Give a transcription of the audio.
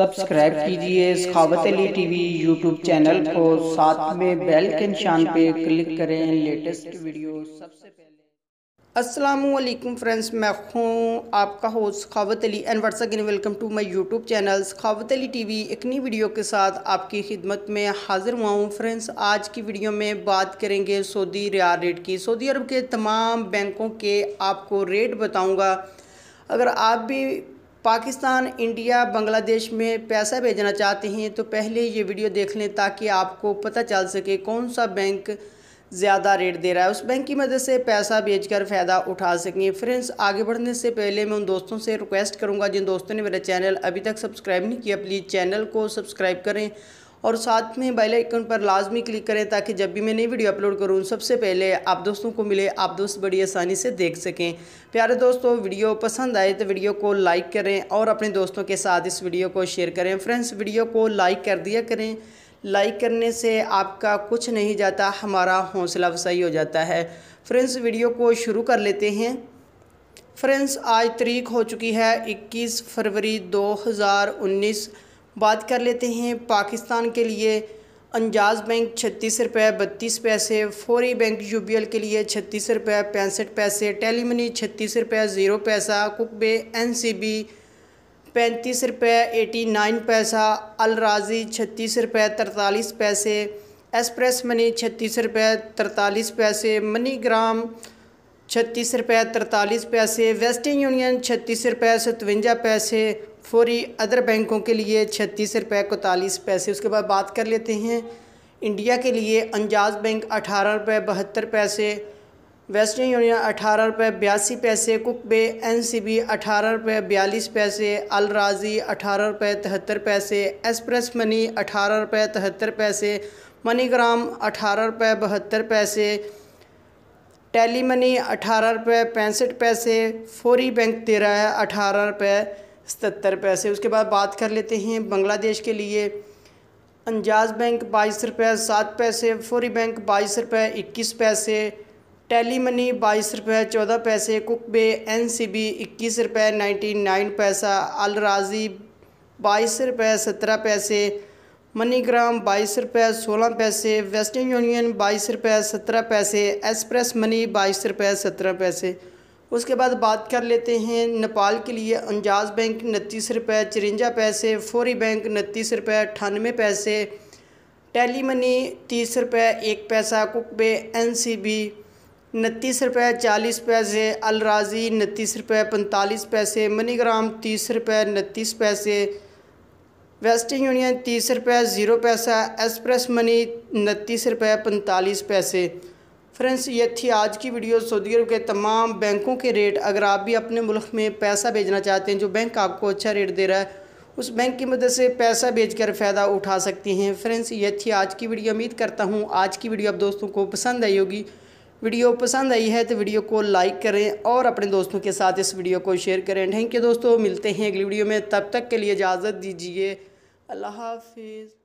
Subscribe کیجیے Sakhawat Ali T V YouTube channel کو ساتھ میں بیل کے نشان پہ کلک کریں لیٹسٹ ویڈیو سب سے پہلے السلام علیکم فرینڈز میں ہوں آپ کا host Sakhawat Ali and viewers again welcome to my YouTube channel Sakhawat Ali T وی ایک نئی ویڈیو کے ساتھ آپ کی خدمت میں حاضر ہوا ہوں فرینڈز آج کی ویڈیو میں بات کریں گے سعودی ریال ریٹ کی سعودی عرب کے تمام بینکوں کے آپ کو ریٹ بتاؤں گا اگر آپ بھی پاکستان، انڈیا، بنگلہ دیش میں پیسہ بھیجنا چاہتے ہیں تو پہلے یہ ویڈیو دیکھ لیں تاکہ آپ کو پتہ چل سکے کون سا بینک زیادہ ریٹ دے رہا ہے۔ اس بینک کی مدد سے پیسہ بھیج کر فائدہ اٹھا سکیں۔ فرینڈز، آگے بڑھنے سے پہلے میں ان دوستوں سے ریکویسٹ کروں گا جن دوستوں نے میرا چینل ابھی تک سبسکرائب نہیں کیا پلیز چینل کو سبسکرائب کریں اور ساتھ میں بیل آئیکن پر لازمی کلک کریں تاکہ جب بھی میں نئی ویڈیو اپلوڈ کروں سب سے پہلے آپ دوستوں کو ملے، آپ دوست بڑی آسانی سے دیکھ سکیں۔ پیارے دوستوں ویڈیو پسند آئے تو ویڈیو کو لائک کریں اور اپنے دوستوں کے ساتھ اس ویڈیو کو شیئر کریں۔ فرینڈز، ویڈیو کو لائک کر دیا کریں۔ لائک کرنے سے آپ کا کچھ نہیں جاتا، ہمارا حوصلہ افزائی ہو جاتا ہے۔ فرینڈز، ویڈیو کو شروع کر لیتے ہیں۔ فرینڈز، آج تاریخ ہو چکی ہے اکیس فروری دو ہزار انیس۔ بات کر لیتے ہیں۔ پاکستان کے لیے انجاز بینک چھتیس روپے بتیس پیسے، فوری بینک یو بی ایل کے لیے چھتیس روپے پینسٹھ پیسے، ٹیلی منی چھتیس روپے زیرو پیسہ ککبے این سی بی پینتیس روپے ایٹی نائن پیسہ الراضی چھتیس روپے ترتالیس پیسے ایسپریس منی چھتیس روپے ترتالیس پیسے، منی گرام چھتیس روپے ترتالیس پیسے، ویسٹرن یونین چھتیس روپے ستونجا پیسے فوری ادر بینکوں کے لیے چھتیس روپے اکتالیس پیسے اس کے بعد بات کر لیتے ہیں۔ انڈیا کے لیے انجاز بینک اٹھارہ روپے بہتر پیسے ویسٹرن یونین اٹھارہ روپے بیاسی پیسے، کک بے این سی بی اٹھارہ روپے بیالیس پیسے الراضی اٹھارہ روپے تہتر پیسے ایسپریس منی اٹھارہ روپے تہتر پیسے، منی گرام اٹھارہ روپے بہتر پیسے، ٹیلی منی اٹھارہ روپے پینسٹھ پیسے، فوری بینک دے رہا ہے اٹھارہ روپے ستتر پیسے۔ اس کے بعد بات کر لیتے ہیں بنگلہ دیش کے لیے۔ انجاز بینک بائیس روپے، سات پیسے۔ فوری بینک بائیس روپے، اکیس پیسے۔ ٹیلی منی بائیس روپے، چودہ پیسے۔ کک بے، این سی بی اکیس روپے، نائنٹی نائن پیسہ۔ الراضی بائیس روپے، سترہ پیسے۔ منی گرام بائیس روپے، سولہ پیسے۔ ویسٹرن یونین بائیس روپے، سترہ پیسے۔ ایسپریس منی بائیس روپے، سترہ پیسے۔ اس کے بعد بات کر لیتے ہیں نیپال کے لیے انجاز بینک نتیس روپے چرنجا پیسے، فوری بینک نتیس روپے، اٹھانوے پیسے، ٹیلی منی تیس روپے، ایک پیسہ ککبے این سی بی نتیس روپے، چالیس پیسے الراضی نتیس روپے، پنتالیس پیسے، منی گرام تیس روپے نتیس پیسے ویسٹرن یونین تیس روپے، زیرو پیسہ ایسپریس منی نتیس روپے، پنتالیس پیسے۔ فرینڈز یہ تھی۔ آج کی ویڈیو سعودی عرب کے تمام بینکوں کے ریٹ۔ اگر آپ بھی اپنے ملک میں پیسہ بھیجنا چاہتے ہیں، جو بینک آپ کو اچھا ریٹ دے رہا ہے، اس بینک کی مدد سے پیسہ بھیج کر فائدہ اٹھا سکتی ہیں۔ فرینڈز، یہ تھی آج کی ویڈیو۔ امید کرتا ہوں آج کی ویڈیو اب دوستوں کو پسند آئی ہوگی۔ ویڈیو پسند آئی ہے تو ویڈیو کو لائک کریں اور اپنے دوستوں کے ساتھ اس ویڈیو کو شیئر کریں۔ تھینک یو دوستوں ملتے ہیں اگلی ویڈیو میں۔ تب تک کے لیے اجازت دیجیے اللہ حافظ۔